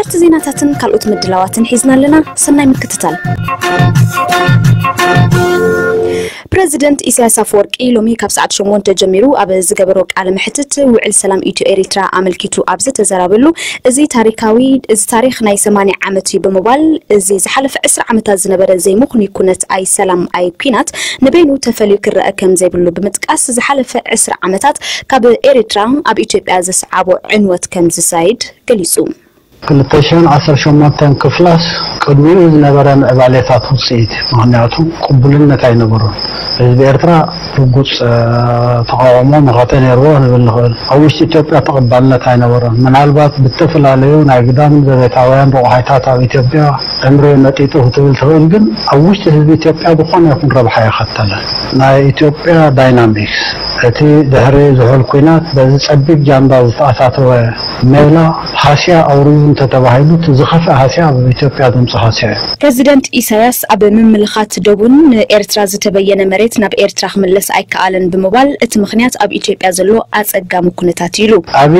ኣጨርቲ ዜናታትን ካልኦት ምድላዋትን ሒዝና ኣለና ሰናይ ምክትታል ፕረዚደንት ኢሳያስ ኣፈወርቂ ሎሚ ካብ ሰዓት 8 ጀሚሩ ኣብ ዝገበሮ ቃለ ምሕትት ውዕል ሰላም ኢትዮ ኤሪትራ ኣመልኪቱ ኣብ ዝተዘራበሉ እዚ ታሪካዊ እዚ ታሪክ ናይ 80 ዓመት እዩ ብምባል እዚ ዝሓለፈ 20 ዓመታት ዝነበረ ዘይምኹን ኩነት ኣይ ሰላም ኣይ ኩናት ንበይኑ ተፈልዩ ክረአ ከም ዘይብሉ ብምጥቃስ ዝሓለፈ 20 ዓመታት ካብ ኤሪትራ ኣብ ኢትዮጵያ ዘሰዓቦ ዕንወት ከም ዝሳይድ ገሊጹ 218 ክፍላስ ቅድሚኡ ዝነበረ ምዕባሌታት ውፅኢት ምክንያቱ ቅቡልነት ኣይነበሩን ህዝቢ ኤርትራ ርጉፅ ተቃውሞ መኸተ ነይርዎ ንብል ንኽእል ኣብ ውሽጢ ኢትዮጵያ ተቐባልነት ኣይነበሮን ምናልባት ብተፈላለዩ ናይ ግዳምን ገበታውያን ረቑሓይታት ኣብ ኢትዮጵያ ዕምሮ መጢጡ ክትብል ትኽእል ግን ኣብ ውሽጢ ህዝቢ ኢትዮጵያ ብኾነ ይኹን ረብሓ ይኸተለ ናይ ኢትዮጵያ ዳይናሚክስ እቲ ድሕሪ ዝሕል ኩናት በዚ ፀቢብ ጃንባ ዝተኣታተወ ሜላ ሃስያ ኣውርዩ እንተተባሂሉ ዝኸፍአ ሃስያ ኣብ ኢትዮጵያ ድምፂ ሃስያ እዩ ፕረዚደንት ኢሳያስ ኣብ ምምልኻት ደቡን ንኤርትራ ዝተበየነ መሬት ናብ ኤርትራ ክምለስ ኣይከኣለን ብምባል እቲ ምክንያት ኣብ ኢትዮጵያ ዘሎ ኣፀጋሚ ኩነታት ኢሉ ኣብ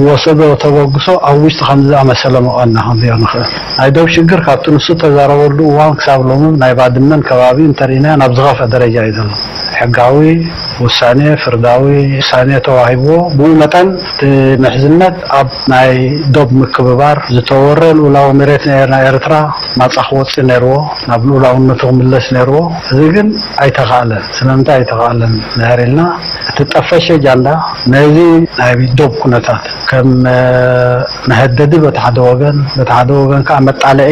ብወሰዶ ተበግሶ ኣብ ውሽጢ ከምዝኣመሰለ መቐና ክንሪኦ ንኽእል ናይ ደብ ሽግር ካብቲ ንሱ ተዛረበሉ እዋን ክሳብ ሎምን ናይ ባድመን ከባቢ እንተሪእና ናብ ዝኸፈ ደረጃ እዩ ዘሎ ሕጋዊ ውሳኔ ፍርዳዊ ውሳኔ ተዋሂብዎ ብኡ መጠን እቲ ምሕዝነት ኣብ ናይ ዶብ ምክብባር ዝተወረ ልኡላዊ መሬት ናይ ኤርትራ ማፃ ክወፅእ ነይርዎ ናብ ልኡላውነቱ ክምለስ ነይርዎ እዚ ግን ኣይተኽኣለን ስለምንታይ ኣይተኽኣለን ንህርኢልና እቲ ጠፈሸ ጃንዳ ነዚ ናይ ዶብ ኩነታት ከም መህደዲ በቲ ሓደ ወገን በቲ ሓደ ወገን ከዓ መጣልዒ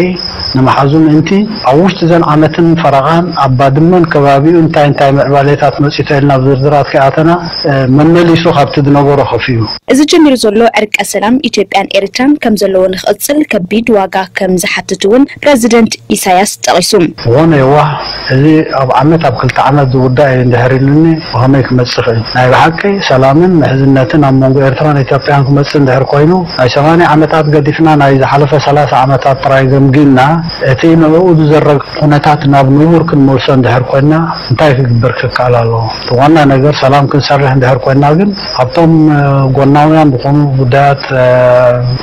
ንመሓዙን ምእንቲ ኣብ ውሽጢ ዘን ዓመትን ፈረቓን ኣባድመን ከባቢኡ እንታይ እንታይ ምዕባለታት መፅቶ ኢልና ዝርዝራት ከኣተና መመሊሱ ካብቲ ዝነበሮ ከፍ እዩ እዚ ጀሚሩ ዘሎ ዕርቀ ሰላም ኢትዮጵያን ኤርትራን ከም ዘለዎ ንክቅፅል ከቢድ ዋጋ ከም ዝሓትት እውን ፕረዚደንት ኢሳያስ ጠቂሱ ዎነ የዋህ እዚ ኣብ ዓመት ኣብ ክልተ ዓመት ዝውዳእ እንድሕር ኢሉኒ ብከመይ ክመፅእ ክእል ናይ ብሓቂ ሰላምን ምሕዝነትን ኣብ መንጎ ኤርትራን ኢትዮጵያን ክመፅእ እንድሕር ኮይኑ ናይ ሰማኒ ዓመታት ገዲፍና ናይ ዝሓለፈ ሰላሳ ዓመታት ጥራይ ገምጊልና ኮይና እቲ ንብኡ ዝዘረግ ኩነታት ናብ ንቡር ክንመልሶ እንድሕር ኮይና እንታይ ክግበር ክከኣል ኣለዎ እቲ ዋና ነገር ሰላም ክንሰርሕ እንድሕር ኮይና ግን ኣብቶም ጎናውያን ዝኾኑ ጉዳያት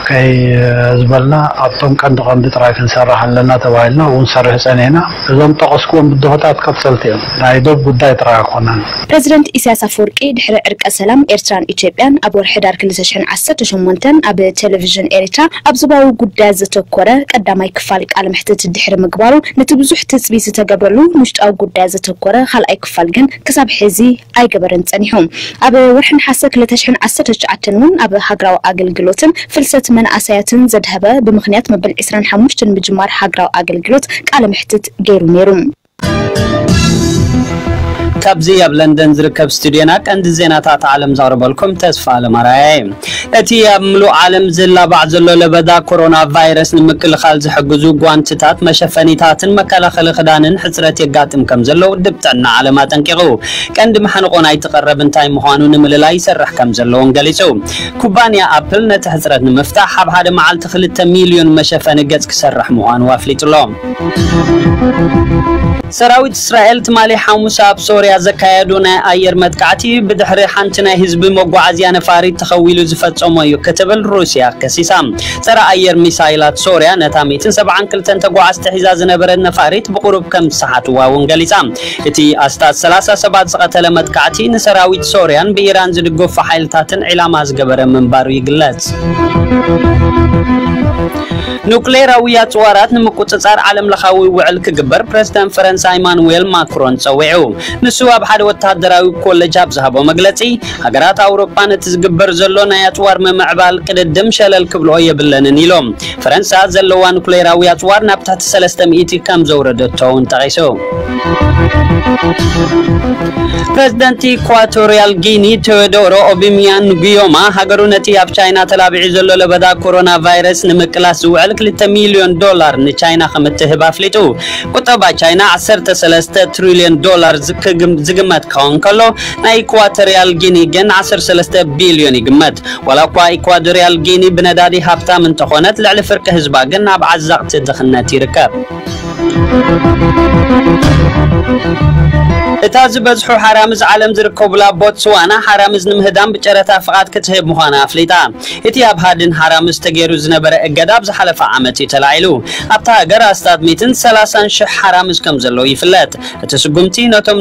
ከይዝበልና ኣብቶም ቀንዲ ቀንዲ ጥራይ ክንሰርሕ ኣለና ተባሂልና እውን ሰርሕ ፀኒሕና እዞም ጠቐስክዎም ብድሆታት ቀፅልቲ እዮም ናይ ዶብ ጉዳይ ጥራይ ኣይኮነን ፕረዚደንት ኢሳያስ ኣፈወርቂ ድሕሪ ዕርቀ ሰላም ኤርትራን ኢትዮጵያን ኣብ ወርሒ ዳር 2018 ኣብ ቴሌቭዥን ኤርትራ ኣብ ዞባዊ ጉዳያት ዘተኮረ ቀዳማይ ክፋል ذلك على محتاج الدحر مقبله نتبزح تسبيس تقبله مش أو قد هذا تقرأ خل أيك فلجن كسب حزي أي قبرن تنيهم أبا ورحن حسك لتشحن أسرج عتنون أبا هجرة وأجل جلوتن فلست من أسيات زدهبة بمخنيات مبل إسران حمشتن بجمار هجرة وأجل جلوت على محتاج غير ميرون Thank you. ካብዚ ኣብ ለንደን ዝርከብ ስቱድዮና ቀንዲ ዜናታት ዓለም ዘቅርበልኩም ተስፋ ኣለማርያ እቲ ኣብ ምሉእ ዓለም ዝላባዕ ዘሎ ለበዳ ኮሮና ቫይረስ ንምክልኻል ዝሕግዙ ጓንትታት መሸፈኒታትን መከላኸሊ ክዳንን ሕፅረት የጋጥም ከም ዘሎ ውድብ ጥዕና ዓለም ኣጠንቂቑ ቀንዲ መሓንቆ ናይ ቀረብ እንታይ ምዃኑ ንምልላይ ይሰርሕ ከም ዘለዎን ገሊጹ ኩባንያ ኣፕል ነቲ ሕፅረት ንምፍታሕ ኣብ ሓደ መዓልቲ 2 ሚልዮን መሸፈኒ ገጽ ክሰርሕ ምዃኑ ኣፍሊጡሎ ሰራዊት እስራኤል ትማሊ ሓሙስ ኣብ ሶርያ ዘካየዱ ናይ ኣየር መጥቃዕቲ ብድሕሪ ሓንቲ ናይ ህዝቢ መጓዓዝያ ነፋሪት ተኸዊሉ ዝፈፀሞ እዩ ክትብል ሩስያ ከሲሳ ፀረ ኣየር ሚሳይላት ሶርያ ነታ 172 ተጓዓዝቲ ሒዛ ዝነበረት ነፋሪት ብቁሩብ ከም ዝሰሓትዋ እውን ገሊፃ እቲ ኣስታት 30 ሰባት ዝቐተለ መጥቃዕቲ ንሰራዊት ሶርያን ብኢራን ዝድገፉ ሓይልታትን ዒላማ ዝገበረ ምንባሩ ይግለጽ ኑክሌራዊ ኣፅዋራት ንምቁፅፃር ዓለም ለኻዊ ውዕል ክግበር ፕረዚደንት ፈረንሳይ ኢማኑዌል ማክሮን ፀዊዑ ንሱ ኣብ ሓደ ወተሃደራዊ ኮለጅ ኣብ ዝሃቦ መግለፂ ሃገራት ኣውሮፓ ነቲ ዝግበር ዘሎ ናይ ኣፅዋር ምምዕባል ቅድድም ሸለል ክብልኦ የብለንን ኢሎም ፈረንሳ ዘለዋ ኑክሌራዊ ኣፅዋር ናብ ትሕቲ 300 ከም ዘውረደቶ እውን ጠቂሱ ፕረዚደንት ኢኳቶርያል ጊኒ ቴዎዶሮ ኦቢምያን ጉዮማ ሃገሩ ነቲ ኣብ ቻይና ተላቢዑ ዘሎ ለበዳ ኮሮና ቫይረስ ንምቅላስ ዝውዕል 2 ሚልዮን ዶላር ንቻይና ከምትህብ ኣፍሊጡ ቁጠባ ቻይና 13 ትሪልዮን ዶላር ክግም ዝግመት ክኸውን ከሎ ናይ ኢኳቶሪያል ጊኒ ግን 13 ቢልዮን ይግመት ዋላ እኳ ኢኳቶሪያል ጊኒ ብነዳዲ ሃብታም እንተኾነት ልዕሊ ፍርቂ ህዝባ ግን ኣብ ዓዛቕቲ ድኽነት ይርከብ እታ ዝበዝሑ ሓራምዝ ዓለም ዝርከቡላ ቦትስዋና ሓራምዝ ንምህዳም ብጨረታ ፍቓድ ክትህብ ምዃና ኣፍሊጣ እቲ ኣብ ሃድን ሓራምዝ ተገይሩ ዝነበረ እገዳ ብዝሓለፈ ዓመት እዩ ተላዒሉ ኣብታ ሃገር ኣስታት 130 ሽሕ ሓራምዝ ከም ዘለዉ ይፍለጥ እቲ ስጉምቲ ነቶም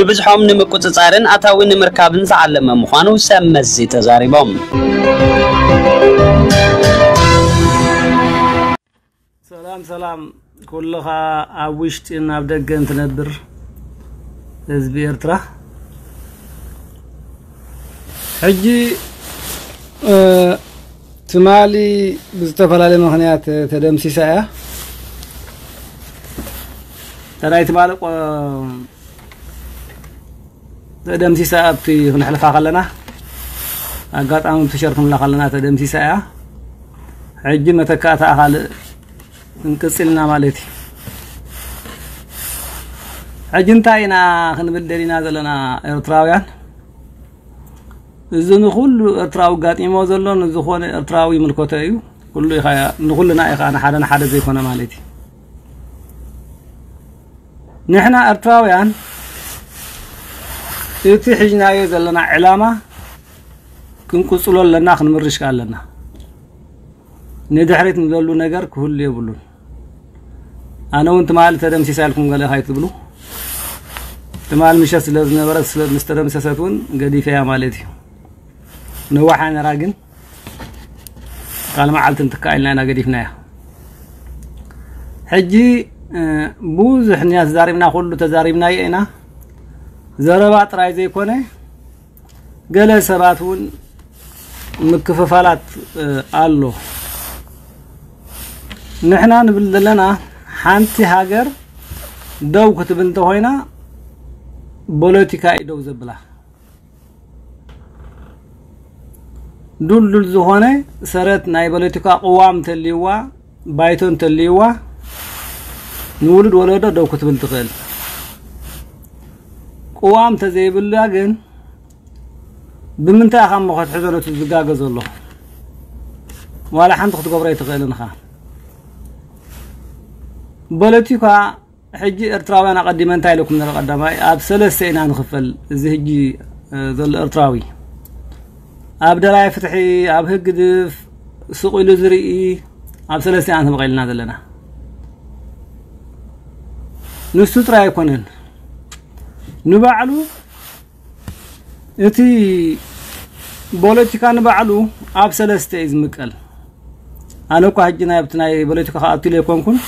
ንብዝሖም ንምቁፅፃርን ኣታዊ ንምርካብን ዝዓለመ ምዃኑ ሰብ ተዛሪቦም ሰላም ሰላም ኩልኻ ኣብ ውሽጢን ኣብ ደገን ትነብር ህዝቢ ኤርትራ ሕጂ ትማሊ ብዝተፈላለየ ምክንያት ተደምሲሳ እያ ተራይ ትማሊ ተደምሲሳ ኣብቲ ክንሕልፋ ከለና ኣጋጣሚ ብትሸር ተሸርክምላ ከለና ተደምሲሳ እያ ሕጂ መተካእታ ኣካልእ እንቅፅልና ማለት እዩ ሕጂ እንታይ ኢና ክንብል ደሊና ዘለና ኤርትራውያን እዚ ንኩሉ ኤርትራዊ ጋጢሞ ዘሎ ንዝኾነ ኤርትራዊ ምልኮቶ እዩ ኩሉ ኢኻ ንኩልና ኢኻ ንሓደ ንሓደ ዘይኮነ ማለት እዩ ንሕና ኤርትራውያን እቲ ሒዝናዮ ዘለና ዕላማ ክንቅፅሎ ኣለና ክንምርሽካ ኣለና ንድሕሪት ንዘሉ ነገር ክህሉ የብሉን ኣነ እውን ትማል ተደምሲሳ ኢልኩም ገለ ኢኻ ይትብሉ ትማል ምሸት ስለ ዝነበረ ስለ ምስተደምሰሰት እውን ገዲፈያ ማለት እዩ ንዋሓ ነራ ግን ቃል መዓልቲ እንትካኢልና ኢና ገዲፍናያ ሕጂ ብዙሕ ኒያ ተዛሪብና ኩሉ ተዛሪብናዮ ኢና ዘረባ ጥራይ ዘይኮነ ገለ ሰባት እውን ምክፍፋላት ኣሎ ንሕና ንብል ዘለና ሓንቲ ሃገር ደው ክትብ እንተኮይና ፖለቲካ ኢደው ዘብላ ዱልዱል ዝኾነ ሰረት ናይ ፖለቲካ ቅዋም እንተልይዋ ባይቶ እንተልይዋ ንውሉድ ወለዶ ደው ክትብል ትኽእል ቅዋም ተዘይብላ ግን ብምንታይ ኢኻ እሞ ከትሕዞ ነቲ ዝጋገ ዘሎ ዋላ ሓንቲ ክትገብሮ ኣይትኽእልንኻ ፖለቲካ حجي ارتراوان اقدم انت لكم من القدماء اب سلسه انا نخفل زهجي ذل ارتراوي اب دراي فتحي اب هقدف سوق الوزري اب سلسه انا بغيلنا ذلنا نستو تراي كونن نبعلو اتي بوليتيكا نبعلو اب سلسه ازمكال انا كو حجنا يبتنا بوليتيكا خاطي ليكونكم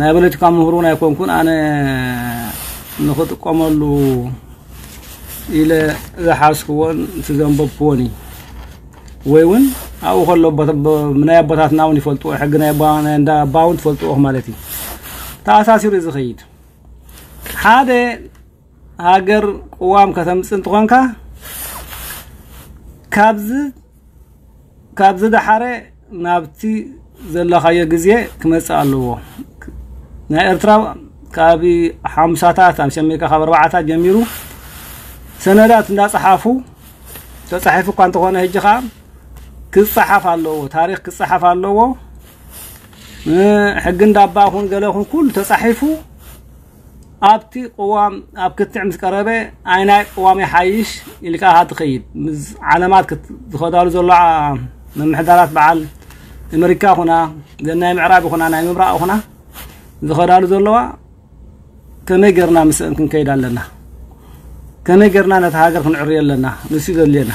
ናይ ፖለቲካ ምሁሩን ኣይኮንኩን ኣነ ንክጥቀመሉ ኢለ ዝሓስክዎን እቲ ዘንበብክዎን እዩ ወይ እውን ኣብኡ ከሎ ናይ ኣቦታትና እውን ይፈልጥዎ ሕጊ ናይ ኣባ እውን ትፈልጥዎ ማለት እዩ ተኣሳሲሩ እዩ ዝኸይድ ሓደ ሃገር ቅዋም ከተምፅእ እንትኾንካ ካብዚ ካብዚ ዳሓረ ናብቲ ዘለኻዮ ግዜ ክመፅእ ኣለዎ ናይ ኤርትራ ካብ ሓሙሳታት ኣብ ሸሜካ ካብ ኣርባዓታት ጀሚሩ ሰነዳት እንዳፀሓፉ ተፃሒፉ እኳ እንተኾነ ሕጂ ከዓ ክፀሓፍ ኣለዎ ታሪክ ክፀሓፍ ኣለዎ ሕጊ እንዳባ ይኹን ገለ ይኹን ኩሉ ተፃሒፉ ኣብቲ ቅዋም ኣብ ክትዕ ምስ ቀረበ ኣይናይ ቅዋም ይሓይሽ ኢልካ ካ ትኸይድ ምስ ዓለማት ዝኸዳሉ ዘሎ መምሕዳራት በዓል ኣሜሪካ ኩና ዘናይ ምዕራብ ይኹና ናይ ምብራቅ ይኹና ዝኸዳሉ ዘለዋ ከመይ ጌርና ምስአን ክንከይድ ኣለና ከመይ ጌርና ነቲ ሃገር ክንዕርዮ ኣለና ንሱ ዘድልየና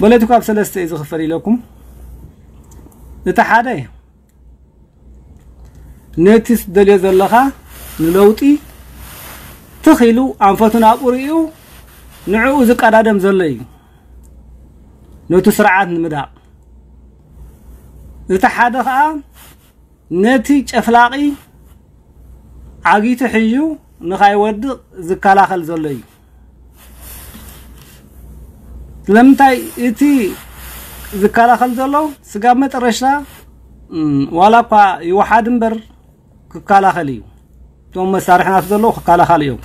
ፖለቲካ ኣብ ሰለስተ እዩ ዝኽፈል ኢለኩም እቲ ሓደ ነቲ ዝደልዮ ዘለኻ ንለውጢ ትኽኢሉ ኣንፈቱን ኣብኡርኡ ንዕኡ ዝቀዳደም ዘሎ እዩ ነቲ ስርዓት ንምዳቕ እቲ ሓደ ከዓ ነቲ ጨፍላቂ ዓጊቱ ሒዙ ንኸይወድቕ ዝከላኸል ዘሎ እዩ ስለምንታይ እቲ ዝከላኸል ዘሎ ስጋብ መጨረሻ ዋላ እኳ ይወሓድ እምበር ክከላኸል እዩ እቶም መሳርሒ ናቱ ዘለዉ ክከላኸል እዮም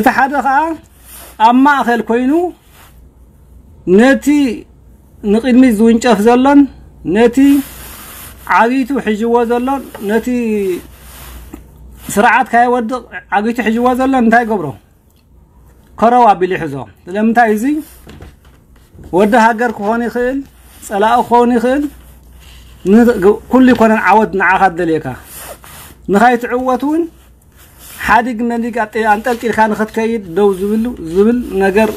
እቲ ሓደ ከዓ ኣብ ማእኸል ኮይኑ ነቲ ንቅድሚት ዝውንጨፍ ዘሎን ነቲ عبيتو حجوا ذلنا نتي سرعات كاي ود عبيتو حجوا ذلنا نتاي قبره قروا بلي حزام لما تايزي ود هاجر كوني خيل سلا خوني خيل كل كنا عود نعهد ذليك نهاية عوتون حادق من ذيك أنت تلك خان خد كيد دو زبل زبل نجر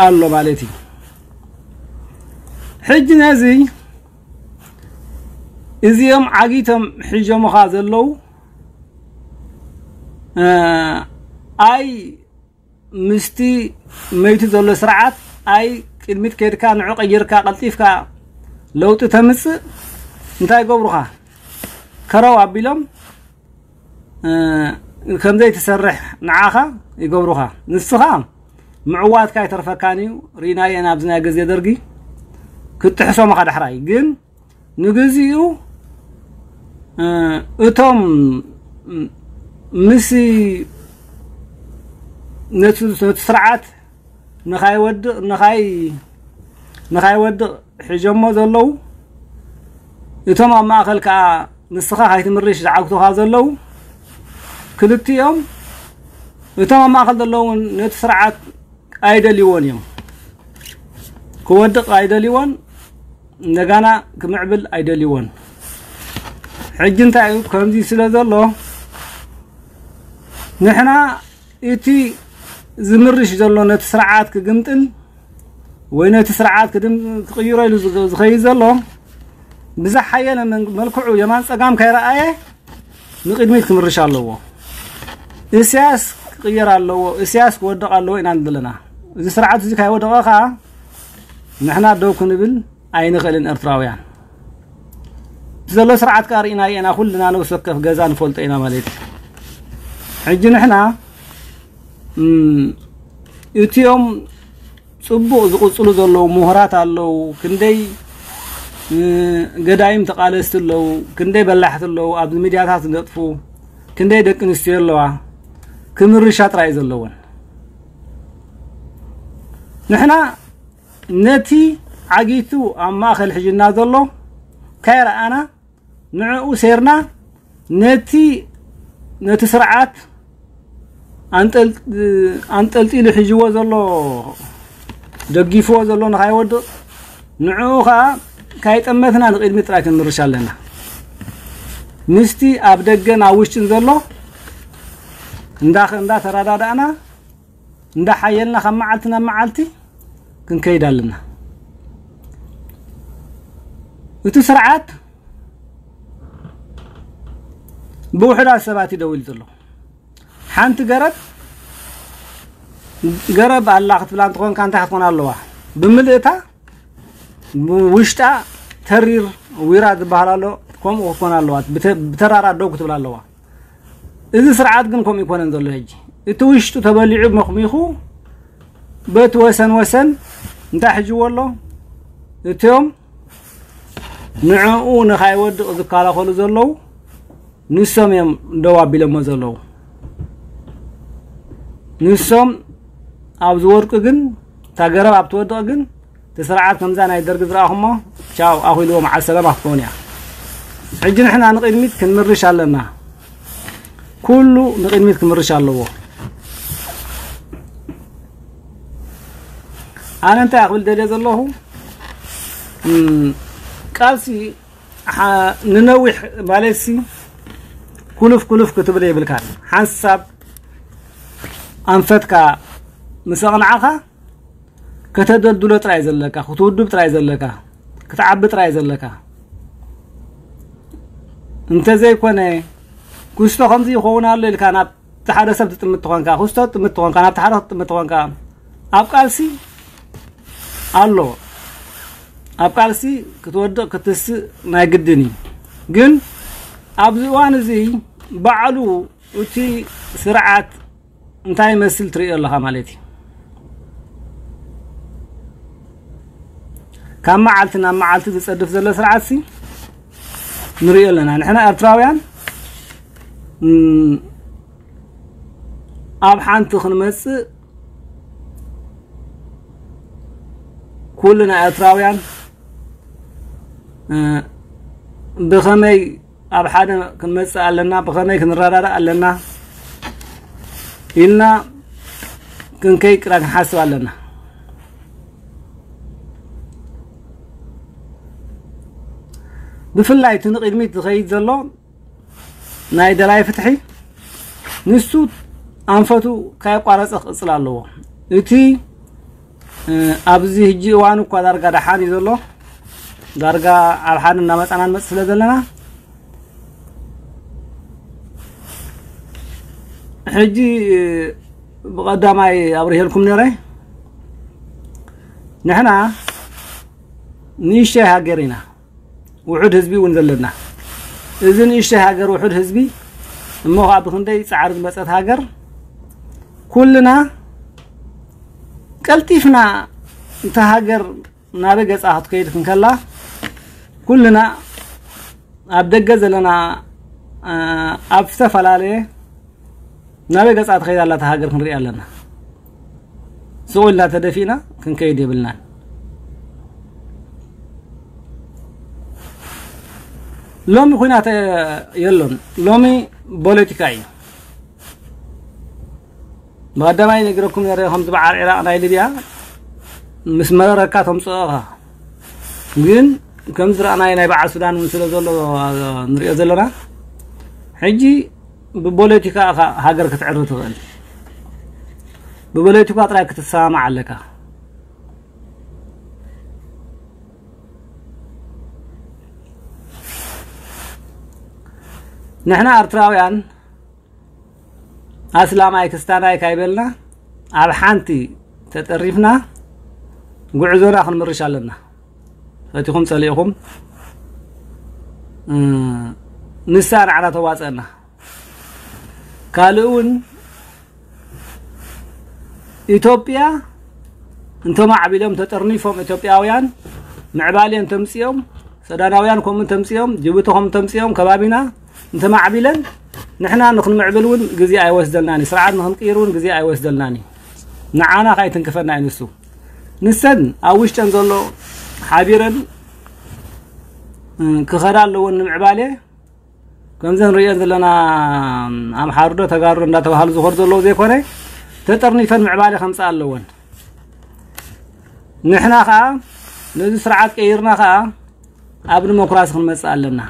الله مالتي حج نازي እዚኦም ዓጊቶም ሒጆምኻ ዘለዉ ኣይ ምስቲ መይቱ ዘሎ ስርዓት ኣይ ቅድሚት ከይድካ ንዑ ቀይርካ ቀልጢፍካ ለውጢ ተምፅእ እንታይ ገብሩኻ ከረው ኣቢሎም ከምዘይ ትሰርሕ ንዓኻ ይገብሩኻ ንስኻ ምዕዋትካ ይተርፈካን እዩ ርኢናየን ኣብዚ ናይ ገዜ ደርጊ ክትሕሶምኻ ዳሕራይ ግን ንግዚኡ እቶም ምስ ነቲ ስርዓት ንኻይወድቕ ንኻይ ንኻይወድቕ ሒጀሞ ዘለዉ እቶም ኣብ ማእኸል ከዓ ንስኻ ካይትምርሽ ዝዓግቱኻ ዘለዉ ክልቲኦም እቶም ኣብ ማእኸል ዘለዉ ነቲ ስርዓት ኣይደልይዎን እዮም ክወድቕ ኣይደልይዎን እንደጋና ክምዕብል ኣይደልይዎን حجنت عيوب كم دي سلاد الله نحنا إتي زمرش ده الله نتسرعات كجمتن وين تسرعات كدم تغيير الزغيز الله بزح حيا لما ملكو يا مان سقام كيرا ايه نقيد ميت كمرش الله إسياس غير الله إسياس ودق الله إن عندنا إذا سرعات زي كاي ودق نحنا دوكو نبل أي نخلين إرتراويان ዘሎ ስርዓት ካ ርኢና ርአና ኩልና ነብሲ ወከፍ ገዛ ንፈልጦ ኢና ማለት እዩ ሕጂ ንሕና እቲኦም ፅቡቕ ዝቕፅሉ ዘለዉ ምሁራት ኣለዉ ክንደይ ገዳይም ተቃለስቲ ኣለዉ ክንደይ በላሕቲ ኣለዉ ኣብዚ ሚድያታት ዝነጥፉ ክንደይ ደቂ ኣንስትዮ ኣለዋ ክምርሻ ጥራይ ዘለወን ንሕና ነቲ ዓጊቱ ኣብ ማእኸል ሕጅና ዘሎ ካይረኣና ንዕኡ ሴርና ነቲ ነቲ ስርዓት ኣንጠልጢሉ ሒዝዎ ዘሎ ደጊፍዎ ዘሎ ንካይወድቕ ንዕኡ ከዓ ካይጠመትና ንቅድሚ ጥራይ ክንምርሻ ኣለና ምስቲ ኣብ ደገ ናብ ውሽጢን ዘሎ እንዳተረዳዳእና እንዳሓየልና ካብ መዓልቲ ናብ መዓልቲ ክንከይድ ኣለና እቲ ስርዓት ብውሕዳ ሰባት ኢሉ ዘሎ ሓንቲ ገረብ ገረብ ኣላ ክትብላ እንትኾንካ እንታይ ክትኾን ኣለዋ ብምልእታ ውሽጣ ተሪር ዊራ ዝበሃል ኣሎ ከምኡ ክትኮን ኣለዋ ብተራራ ደው ክትብላ ኣለዋ እዚ ስርዓት ግን ከምኡ ይኮነን ዘሎ ሕጂ እቲ ውሽጡ ተበሊዑ መኽሚኹ በቲ ወሰን ወሰን እንታይ ሕጅዎ ኣሎ እትዮም ንዕኡ ንኸይወድቕ ዝከላኸሉ ዘለዉ Nous sommes Ndawabila Mazalo. Nous sommes Abzworkugen, Tagara Abtwadagen, تسرعات كمزان هاي درجة راهما تشاو أخوي لو مع السلامة كونيا عجنا إحنا نقيد ميت كنمرش علينا كله نقيد ميت كنمرش على أنا أنت أقبل دليل الله قال سي ننوح مالسي ኩልፍ ኩልፍ ክትብል የብልካን ሓንሳብ ኣንፈትካ ምስ ኣቕንዓኻ ከተደልድሎ ጥራይ ዘለካ ክትውድብ ጥራይ ዘለካ ክትዓቢ ጥራይ ዘለካ እንተዘይኮነ ክስቶ ከምዚ ይኸውን ኣሎ ኢልካ ናብቲ ሓደ ሰብ ትጥምት ኮንካ ክስቶ ትጥምት ኮንካ ናብቲ ሓደ ክትጥምት ኮንካ ኣብ ቃልሲ ኣሎ ኣብ ቃልሲ ክትወድቕ ክትስእ ናይ ግድን እዩ ግን أبزوان زي بعلو أتي سرعة انتاي مثل تريئر لها مالتي كان معالتنا معالتي دي سأدف زل سرعة سي نريئر لنا نحن أرتراويان أبحان تخنمس كلنا أرتراويان أه بخمي أب حدا كنمس علينا بخناي كنرارا علينا إلنا كنكي كران حاسو علينا بفلا يتنق إدمي تغيد زلو نايد لاي فتحي نسو أنفتو كاي قارس أخصلا لو إتي أبزي هجي وانو قدار غرحاني زلو دارغا الحان نمت أنا مسلا زلنا ሕጂ ብቐዳማይ ኣብርሄልኩም ነረ ንሕና ንእሽተይ ሃገር ኢና ውሑድ ህዝቢ እውን ዘለና እዚ ንእሽተይ ሃገር ውሑድ ህዝቢ እሞ ከዓ ብክንደይ ፃዕሪ ዝመፀት ሃገር ኩልና ቀልጢፍና እንተ ሃገር ናበይ ገፃ ክትከይድ ክንከላ ኩልና ኣብ ደገ ዘለና ኣብ ዝተፈላለየ ናበይ ገፃ ትኸይድ ኣላ እታ ሃገር ክንሪኢ ኣለና ስቑ ኢልና ተደፊእና ክንከይድ የብልናን ሎሚ ኩናት የሎን ሎሚ ፖለቲካ እዩ ብቀዳማይ ነጊረኩም ነረ ከምዚ በዓል ዒራቅ ናይ ሊድያ ምስ መረረካ ተምፅኦኻ ግን ከም ዝረኣናይ ናይ በዓል ሱዳን እውን ስለ ዘሎ ንሪኦ ዘለና ሕጂ ብፖለቲካ ኢኻ ሃገር ክትዕሪ ትኽእል ብፖለቲካ ጥራይ ክትሰማማዕ ኣለካ ንሕና ኤርትራውያን ኣስላማይ ክስታናይ ካይበልና ኣብ ሓንቲ ተጠሪፍና ጉዕዞና ክንምርሽ ኣለና ፈቲኹም ፀሊእኹም ንሳ ንዓና ተዋፅአና ካልእውን ኢትዮጵያ እንቶም ዓቢሎም ተጠርኒፎም ኢትዮጵያውያን ምዕባልየን ተምፅኦም ሰዳናውያን ከምኡ ተምፅኦም ጅቡቲ ከምኡ ተምፅኦም ከባቢና እንተማዕቢለን ንሕና ንክንምዕብል እውን ግዜ ኣይወስደልናን እዩ ስርዓት ንክንቅይር እውን ግዜ ኣይወስደልናን እዩ ንዓና ኸ ይትንክፈና እዩ ንሱ ንሰን ኣብ ውሽጠን ዘሎ ሓቢረን ክኸዳ ኣለዎን ንምዕባልየ ከምዘን ንሪኦ ዘለና ኣምሓሩ ዶ ተጋሩ እንዳተባሃሉ ዝኸዱ ዘለዉ ዘይኮነ ተጠርኒፈን ምዕባለ ከምፅእ ኣለወን ንሕና ከዓ ነዚ ስርዓት ቀይርና ከዓ ኣብ ዲሞክራሲ ክንመፅእ ኣለና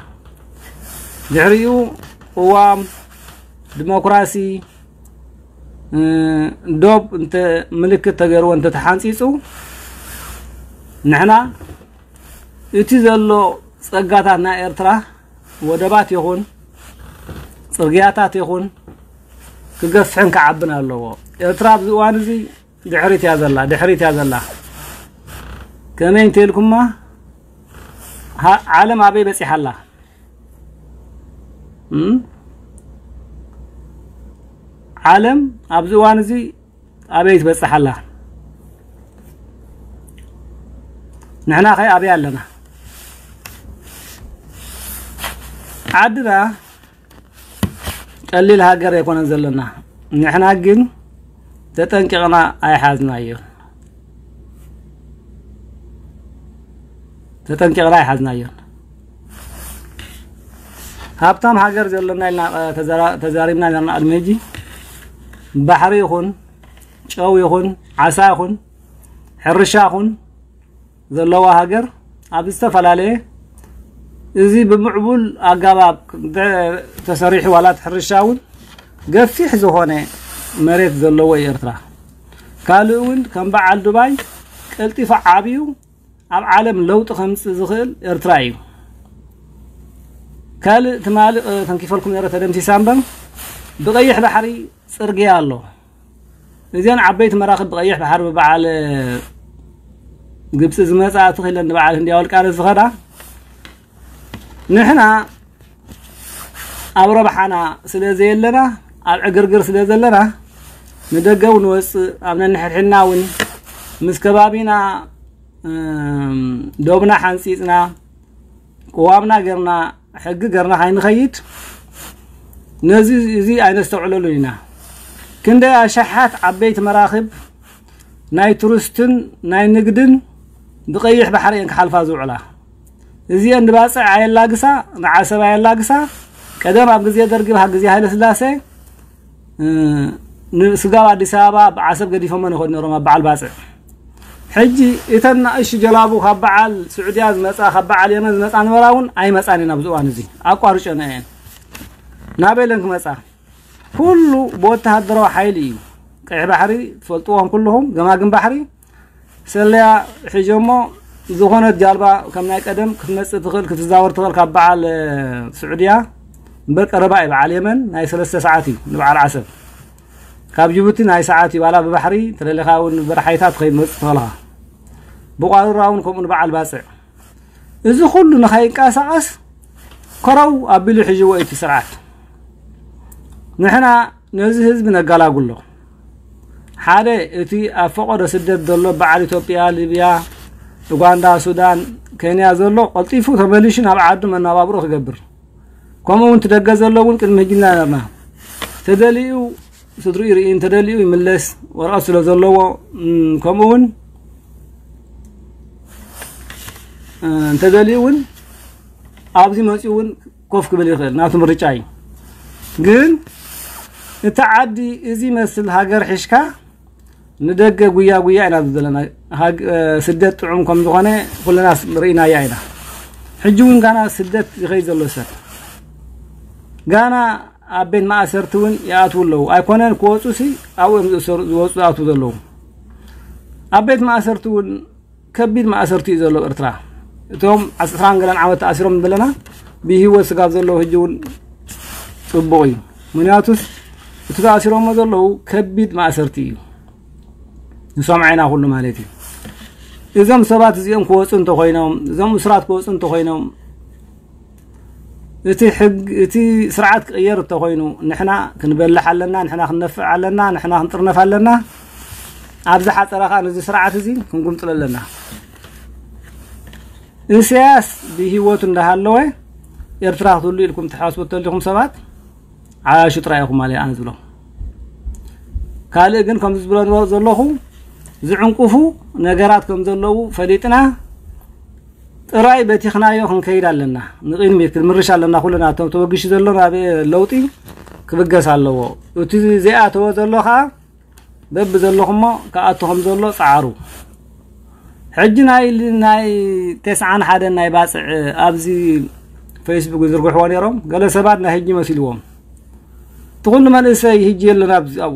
ድሕሪኡ እዋም ዲሞክራሲ ዶብ ምልክት ተገይርዎ እንተተሓንፂፁ ንሕና እቲ ዘሎ ፀጋታት ናይ ኤርትራ ወደባት ይኹን صرقياتات يخون كقصحن كعبنا اللو اتراب زوانزي دحريت يا ذلا دحريت يا ذلا كمين تيلكم ما ها عالم عبي بس يحلا مم عالم ابزوانزي ابيت بس حلا نحنا خي ابي علنا عدنا قليل هاجر يكون نزلنا نحن عجن تتنكرنا أي حزن أيه تتنكر أي حزن أيه هابتام هاجر زلنا لنا تزار تزاريمنا لنا المجي بحر يخون شو يخون عسا يخون حرشا يخون ذلوا هاجر أبي استفلا عليه زي بمعبول أجاب تصريح ولات حرشاون في زهونة مريت ذلوا يرتاح كالون كم بعد دبي التفع عبيو عالم لو تخمس زخل ارتايو كال تمال تنكيف لكم يا رتدم تسامبم بغيح بحري سرقيا الله زين عبيت مراقب بغيح بحر بعال جبس زمزة تخيل ان بعال هندي اول كارز غدا نحنا أو أنا سلازي لنا أو عقرقر سلازي لنا ندقى ونوس أبنا نحر حنا ون مسكبابينا دوبنا حنسيسنا قوامنا قرنا حق قرنا حين خيط نزي زي أنا استوعلو لنا كندا شحات عبيت مراخب ناي تروستن ناي نقدن دقيح بحرين كحال فازو علاه زي أن بس عيل لاقصة عسب عيل لاقصة قدام أب جزية درج بها جزية هاي الأسلاسة سجى على سابا عسب قدي فما نخد نروم بعال بس حجي إتنا إيش جلابو خب خبعل سعودية متى خبعل يمن أنا نوراون أي أنا نبزو أنا زي أكو أقارش أنا يعني نابلنك كل بوت هاد روا حيلي قيع بحري فلطوهم كلهم جماعة بحري سليا حجمو زخونت جالبا كم نايقدم كنس تدخل كتزاور تدخل كبع على السعوديه برك ربعي باليمن ناي 3 ساعات نبع على عسف كاب جبتي ناي ساعات ولا ببحري تلخاون برحيتات خي مص طلها بقال راون كوم نبع على الباسع اذا كل نخاين قاساس كرو ابل حجي وقت سرعات نحنا نزي حزب نغالا قولو حاله اتي افقر سدد دلو بعد ايتوبيا ليبيا ኡጋንዳ ሱዳን ኬንያ ዘሎ ቆልጢፉ ተመሊሹ ናብ ዓዱ መነባብሮ ክገብር ከምኡ እውን ትደገ ዘሎ እውን ቅድሚ ሕጂና ነርና ተደሊኡ ስድሪ ይርኢ እንተደሊኡ ይምለስ ወረቀት ስለ ዘለዎ ከምኡ እውን እንተደልዩ እውን ኣብዚ መፅኡ እውን ኮፍ ክብል ይኽእል ናቱ ምርጫ እዩ ግን እቲ ዓዲ እዚ መስል ሃገር ሒሽካ ንደገ ጉያ ጉያ ኢና ዘለና ስደት ጥዑም ከም ዝኾነ ኩለና ርኢናያ ኢና ሕጂ እውን ጋና ስደት ይኸይድ ዘሎ ሰብ ጋና ኣብ ቤት ማእሰርቲ እውን ይኣትዉ ኣለዉ ኣይኮነን ክወፁ ሲ ኣብኡ እዮም ዝወፁ ዝኣትዉ ዘለዉ ኣብ ቤት ማእሰርቲ እውን ከቢድ ማእሰርቲ እዩ ዘሎ ኤርትራ እቶም ዓስራን ገለን ዓመት ተኣሲሮም ዘለና ብሂወት ስጋብ ዘለዉ ሕጂ እውን ፅቡቕ እዩ ምክንያቱስ እቲ ተኣሲሮሞ ዘለዉ ከቢድ ማእሰርቲ እዩ ንሶም ዓይና ኩሉ ማለት እዩ እዞም ሰባት እዚኦም ክወፁ እንተኮይኖም እዞም እስራት ክወፁ እንተኮይኖም እቲ እቲ ስርዓት ክቅየር እንተኮይኑ ንሕና ክንበልሕ ኣለና ንሕና ክንነፍዕ ኣለና ንሕና ክንጥርነፍ ኣለና ኣብዚ ሓፀረ ከዓ ነዚ ስርዓት እዚ ክንጉምጥል ኣለና እስያስ ብሂወቱ እንዳሃለወ ኤርትራ ክትህሉ ኢልኩም ተሓስቡ ተሊኹም ሰባት ዓያሹ ጥራይ ኢኹም ማለት ኣነ ዝብሎም ካልእ ግን ከምዚ ዝብሎ ዘለኹ ዝዕንቁፉ ነገራት ከም ዘለዉ ፈሊጥና ጥራይ በቲኽናዮ ክንከይድ ኣለና ንቅድሚት ክንምርሽ ኣለና ኩልና ቶም ተበግሽ ዘሎ ናብ ለውጢ ክብገስ ኣለዎ እቲ ዘይኣተዎ ዘሎ ከዓ በቢ ዘለኹ ሞ ካብኣቶ ከም ዘሎ ፀዓሩ ሕጂ ናይ ናይ ተስዓን ሓደን ናይ ባፅዕ ኣብዚ ፌስቡክ ዝርግሕዎ ነይሮም ገለ ሰባት ናይ ሕጂ መሲልዎም እቲ ኩሉ መንእሰይ ህጂ የለና ኣብኡ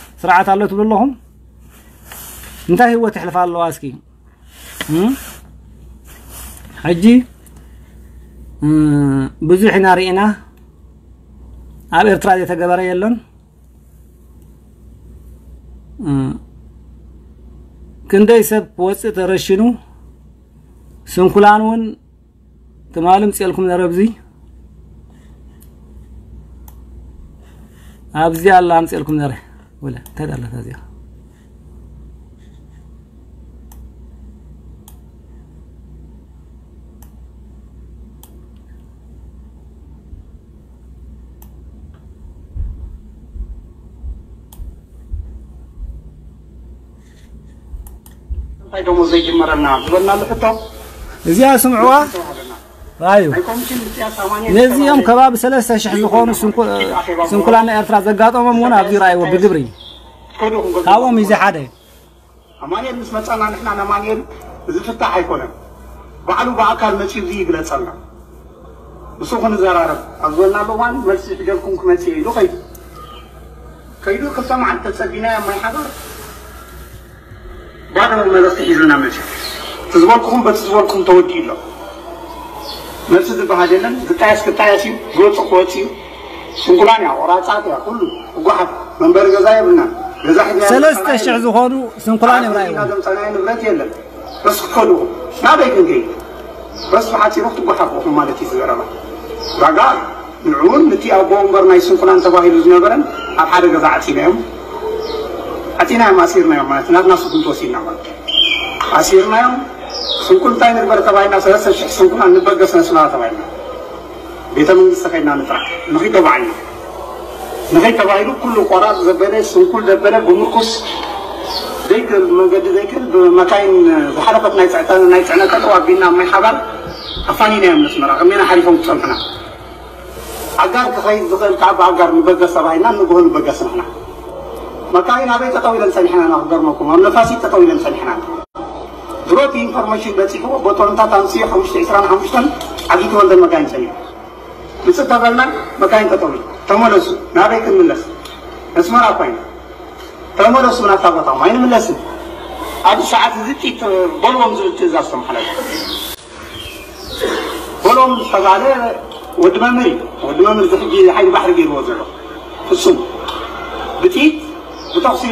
سرعات الله تقول لهم انت هو تحلف على الله اسكي حجي بزوح نارينا على ارتراد يتقبر يلون كندي سب بوصي ترشنو سنكولانون تمالم سيالكم نربزي أبزي الله أمسيالكم نربزي ولا થાય અલ્લાહ તાઝિયા هاي دومو زي جمرنا بقولنا له سمعوها أيوه. يزيهم كباب سلسة شحن خون سنقول سنقول عن إرترا زقات أمم ونا أبدي رأي أيوه وبجبري. هاو ميزة حدا. أمانية مش مثلا نحن أنا مانية زفتة هيكون. بعلو بعكار نشيل زي قلت صلنا. مسوخن زرارة. أزولنا لوان مرسي حجركم كمسي لو كيد. كيدو كسم عن تسجينا ما يحضر. بعد ما مرسي حجرنا مشي. تزوركم بتزوركم تودي له. ነብሲ ዝበሃል የለን ክጣየስ ክጣየስ እዩ ዝወፅእ ክወፅ እዩ ሽንኩላን እያ ቆራፃት እያ ኩሉ እጓሓት መንበሪ ገዛ የብልና ገዛ ሰለስተ ሽሕ ዝኾኑ ስንኩላን እዮም ናቶም ፀናይ ንብረት የለን በስ ክከድዎ ናበይ ክንከይ በስ ሓፂሩ ክትጓሓፍኹም ማለት እዩ ዝገረባ ዋጋ ንዕውን ነቲ ኣቦ እምበር ናይ ስንኩላን ተባሂሉ ዝነበረን ኣብ ሓደ ገዛ ዓፂናዮም ዓፂናዮም ኣሲርናዮም ማለት ናትና ስኩም ተወሲድና ማለት ኣሲርናዮም ስንኩልታይ ንግበር ተባይና ሰለስተ ሽሕ ስንኩና እንበገስ ነስና ተባይና ቤተ መንግስቲ ከይድና ንጥራሕ ንኺ ተባዒሉ ንኺ ተባሂሉ ኩሉ ቆራፅ ዘበለ ስንኩል ዘበለ ብምርኩስ ዘይክል መንገዲ ዘይክል ብመካይን ዝሓለፈት ናይ ፅዕተ ናይ ፅዕነት ጠጠው ኣቢልና ማይ ሓባር ኣፋኒናዮም መስመራ ቅሜና ሓሊፎም ትፀንሑና ኣጋር ክኸይድ ዝኽእል ከዓ ብኣጋር ንበገስ ተባሂልና ንግሆ ንበገስ ንሕና መካይን ኣበይ ጠጠው ኢለን ፀኒሕና ናክገርመኩም ኣብ ነፋሲት ጠጠው ኢለን ፀኒሕና ضروري إنفورماسيون بتصحو بطن تانسية خمسة إسران خمستن أجي تولد مكان سني بس تقبلنا مكان كتومي تمارس نارك ملص اسمع رأيي تمارس من أتابع تامين ملص أدي ساعة زيتي تبلوم زوجة زاستم حلاج بلوم تقارير ودمامي ودمامي زحجي حي بحر جيروزلو في السوم بتيت بتحصل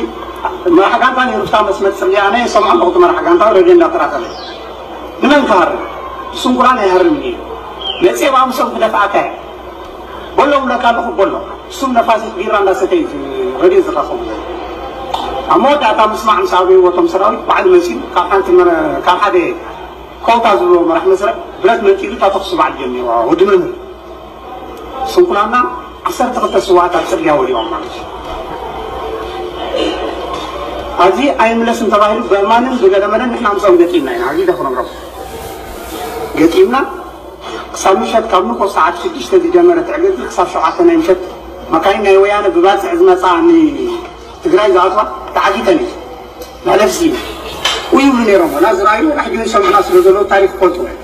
መርሓ ጋንታ ንሩስካ መስመት ፅርግያ ነ ሰምዖ ለቁጡ መርሓ ጋንታ ረድዮ እንዳተራከበ ንመን ክሃርም ንስም ናይ ሃርም እዩ መፅአ ብኣምሶም ክደፍኣካ በሎም ብለካ ኣለኹ በሎ እሱም ነፋሲት ቢራ እንዳሰተይ ረድዮ ዝረኸቡ ኣብ መወዳእታ ምስማዕ ምስ ኣብይዎቶም ሰራዊት ባዕሉ መፂሉ ካብ ሓንቲ ካብ ሓደ ከውታ ዝብሎ መራሕ መስረ ብረት መፂሉ እታ ተኽሱ በዓል ወዲ መምህር ስንኩላና ዓሰርተ ክልተ ስዋኣታት ፅርግያ ወዲቖም ማለት እዩ ሀዚ አይምለስም ተባሂሉ በማንም ብገለመደን ንሓምሳው ገጢምና ኢና ሀዚ ደፍሮም ረቡ ገጢምና ክሳብ ምሸት ካብ ንኮ ሰዓት ሽዱሽተ ዝጀመረ ትዕገቲ ክሳብ ሸውዓተ ናይ ምሸት መካይን ናይ ወያነ ብባፅዕ ዝመፃ ንትግራይ ዝኣትዋ ተዓጊተን እዩ ማለፍሲ ويقول لي رمى لازم رايو راح يجي يسمع ناس يقولوا تاريخ قلتوا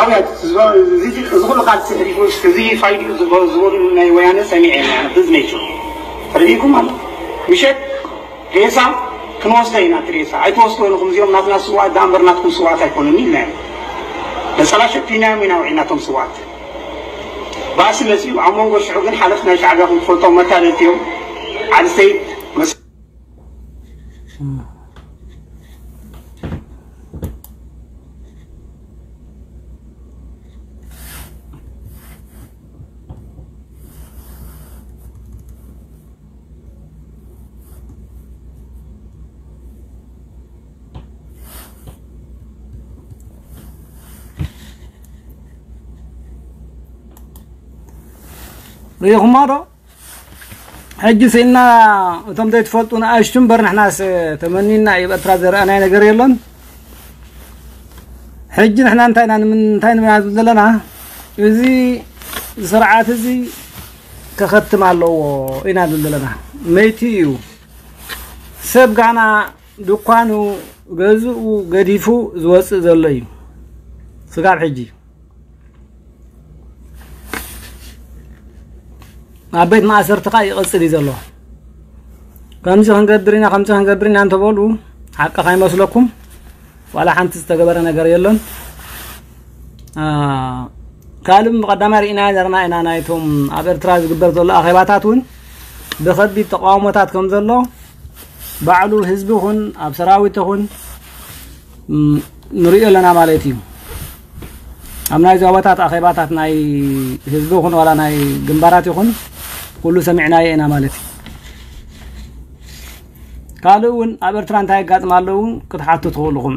أويات زي زغل قاعد سحر يقول زي فايد زغل زغل من ويانا سميعين يعني بزميتو فريقكم هلا مشت ريسا كنوصلينا تريسا اي توصلوا لكم زيوم ناتنا سوا دامبر ناتكم سوا تكون مين نعم بسلا شتينا من وعيناتهم سوا باس نسي وعمون غو شعوغن حالفنا شعبهم فلطو متالتيو عدسي مسي 嗯。ريغمارا حجي سينا تم ديت فلتونا أشتم برنا ناس تمنينا يبقى ترازر أنا نقر يلون حجي نحنا انتاينا من انتاينا من عزب لنا يزي سرعات زي كختم على الله إنا لنا ميتيو سب قانا دقانو ገዝኡ ገዲፉ ዝወፅእ ዘሎ እዩ ስጋብ ሕጂ ኣብ ቤት ማእሰርቲ ኸ ይቕፅል እዩ ዘሎ ከምዚ ክንገብር ኢና ከምዚ ክንገብር ኢና እንተበልኡ ሓቂ ይመስለኩም ዋላ ሓንቲ ዝተገበረ ነገር የሎን ካልእ ብቀዳማይ ርኢና ዘለና ኢና ናይቶም ኣብ ኤርትራ ዝግበር ዘሎ ኣኼባታት እውን ብከቢድ ተቃውሞታት ከም ዘሎ ባዕሉ ህዝቢ ይኹን ኣብ ሰራዊት ይኹን ንሪኦ ኣለና ማለት እዩ ኣብ ናይ ዞባታት ኣኼባታት ናይ ህዝቢ ይኹን ዋላ ናይ ግንባራት ይኹን ሁሉ ሰሚዕና የእና ማለት እዩ ካልእ እውን ኣብ ኤርትራ እንታይ ኣጋጥማ ኣለው ክትሓቱ ትኽእልኹም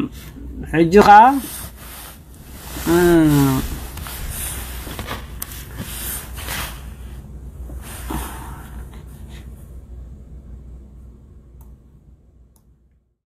ሕጂ ከዓ